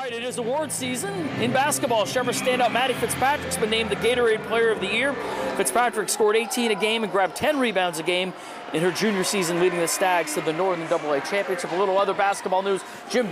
All right, it is award season in basketball. Cheverus standout Maddie Fitzpatrick's been named the Gatorade Player of the Year. Fitzpatrick scored 18 a game and grabbed 10 rebounds a game in her junior season, leading the Stags to the Northern AA Championship. A little other basketball news. Jim